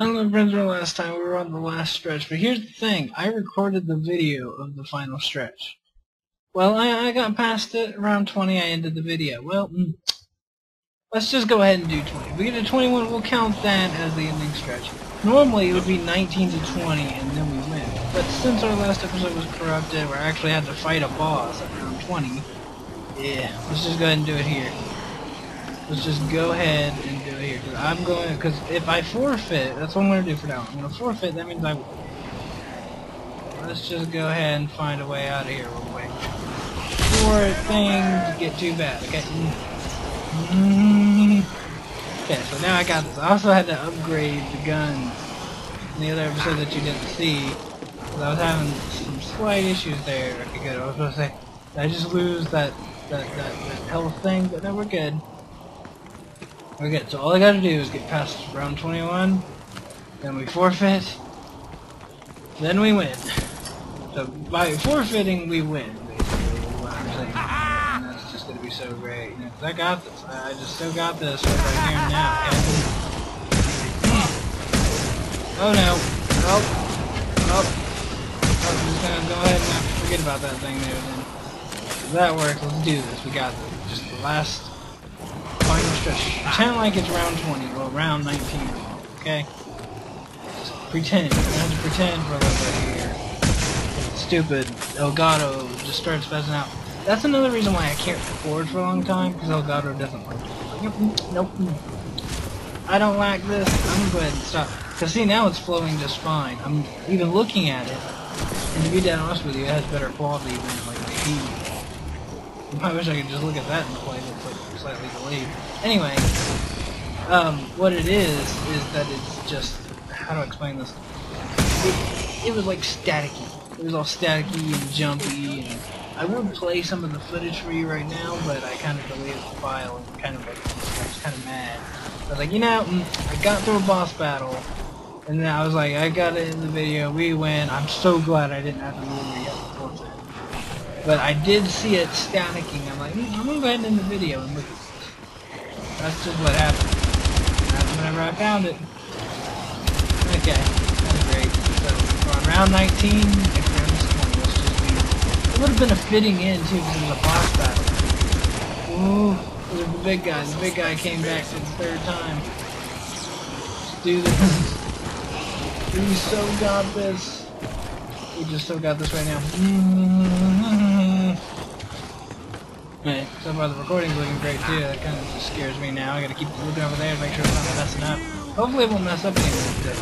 Hello friends, from last time we were on the last stretch, but here's the thing, I recorded the video of the final stretch. Well, I, I got past it, around 20 I ended the video. Well, mm, let's just go ahead and do 20. If we get to 21, we'll count that as the ending stretch. Normally it would be 19 to 20 and then we win. But since our last episode was corrupted, we actually had to fight a boss at round 20, yeah, let's just go ahead and do it here. Let's just go ahead and do it here. Cause I'm going, because if I forfeit, that's what I'm going to do for now. I'm going to forfeit, that means I. Let's just go ahead and find a way out of here real quick. Before things get too bad, okay? Mm. Okay, so now I got this. I also had to upgrade the guns in the other episode that you didn't see. Because I was having some slight issues there. Okay, good. I was going to say, I just lose that, that, that, that health thing? But no, we're good. We're. So all I gotta do is get past round 21, then we forfeit, then we win. So by forfeiting, we win, basically, what I'm saying. And that's just gonna be so great. You know, I got this. I, just still got this right, right here now. Okay? Oh no. Oh. Oh. Oh, I'm just gonna go ahead and forget about that thing there then. If that works, let's do this. We got this. Just the last stretch. Pretend like it's round 20, well, round 19, okay? Just pretend. You have to pretend for a little bit here. Stupid Elgato just starts spazzing out. That's another reason why I can't record for a long time, because Elgato doesn't like it. Nope. I don't like this. I'm gonna go ahead and stop. Because see, now it's flowing just fine. I'm even looking at it. And to be dead honest with you, it has better quality than like the. I wish I could just look at that and play it like slightly delayed. Anyway, um, what it is is that it's just how do I explain this? It, it was like staticky. It was all staticky and jumpy, and I would play some of the footage for you right now, but I kind of deleted the file and kind of like I was kind of mad. I was like, you know, mm, I got through a boss battle, and then I was like, I got it in the video. We win. I'm so glad I didn't have to literally But I did see it staticking. I'm like, mm, I'm gonna go ahead and end the video and look at this. That's just what happened. That's whenever I found it. Okay, that's great. So on round 19, next round is 20. Let's just be. It would have been a fitting end too because it was a boss battle. Ooh, the big guy. The big guy came back for the third time. Let's do this. We so got this. We just still got this right now. So far the recording's looking great too. That kind of scares me now. I gotta keep looking over there to make sure it's not messing up. Hopefully it won't mess up any of the.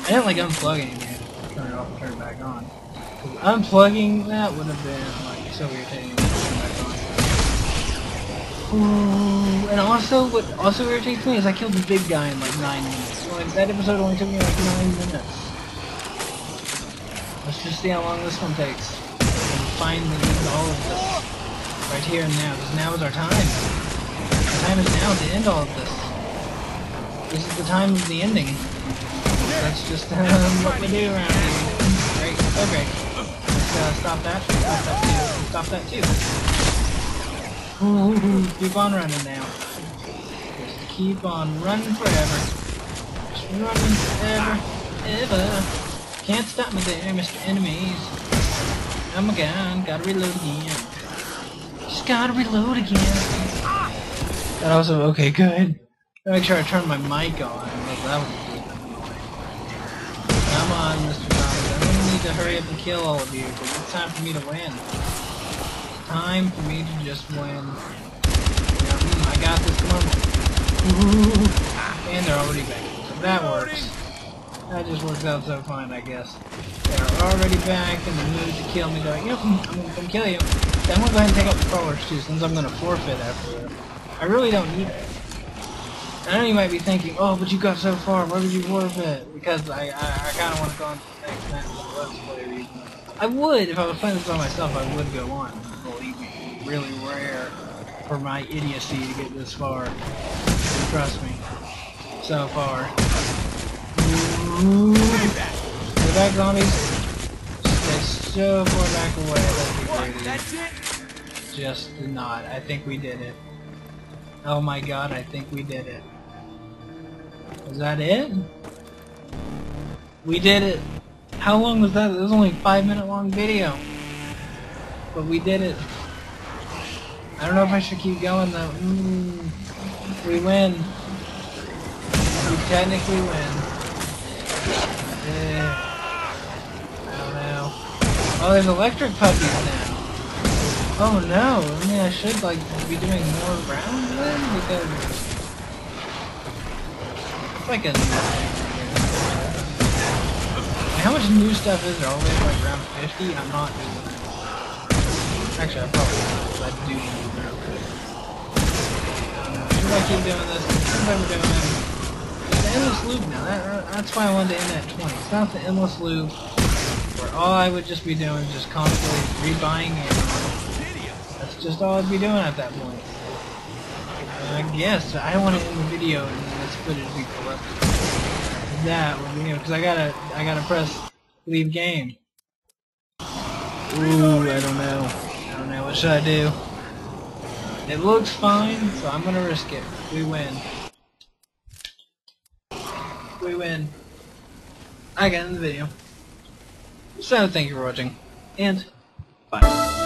I didn't like unplugging it. Turn it off and turn it back on. Unplugging that would have been like so irritating. Ooh, and also, what also irritates me is I killed the big guy in like 9 minutes. Like, that episode only took me like 9 minutes. Let's just see how long this one takes. Finally end all of this. Right here and now, because now is our time. The time is now to end all of this. This is the time of the ending. That's just um, what we do around here. Great, great. Let's uh, stop that, stop that too, stop that too. Keep on running now. Just keep on running forever. Just running forever, ever. Can't stop me there, Mr. Enemies. Oh my god, gotta reload again. Just gotta reload again. That also, okay, good. Make sure I turn my mic on, that would be Come on, Mr. Thomas. I'm gonna need to hurry up and kill all of you, because it's time for me to win. Time for me to just win. Yeah, mm, I got this, come on. Ooh. And they're already back. So that works. That just works out so fine, I guess. They're already back in the mood to kill me. They're like, yep, I'm gonna come kill you. Then I'm gonna go ahead and take out the crawlers too, since I'm gonna forfeit after. I really don't need it. I know you might be thinking, oh, but you got so far, why would you forfeit? Because I, I, I kind of want to go on to the next match for Let's Play reason. I would, if I was playing this by myself, I would go on. Believe me, really rare for my idiocy to get this far. Trust me. So far. Ooh. Go back, zombies. Stay so far back away. That'd be That's great. it? Just not. I think we did it. Oh my god, I think we did it. Is that it? We did it. How long was that? It was only a five minute long video. But we did it. I don't know if I should keep going though. Mm, we win. We technically win. Yeah. I don't know. Oh, oh, there's electric puppies now. Oh no, I mean I should like be doing more rounds then because it's like a how much new stuff is there? To like round 50? I'm not doing. Actually I probably I do need to round 50. Should I keep doing this? Should I be doing it? Endless loop now. That, that's why I wanted to end at 20. It's not the endless loop where all I would just be doing is just constantly rebuying ammo that's just all I'd be doing at that point. And I guess I want to end the video and this footage be corrupted. That would be because I gotta I gotta press leave game. Ooh, I don't know. I don't know. What should I do? It looks fine, so I'm gonna risk it. We win. We win. In the video. So thank you for watching, and bye.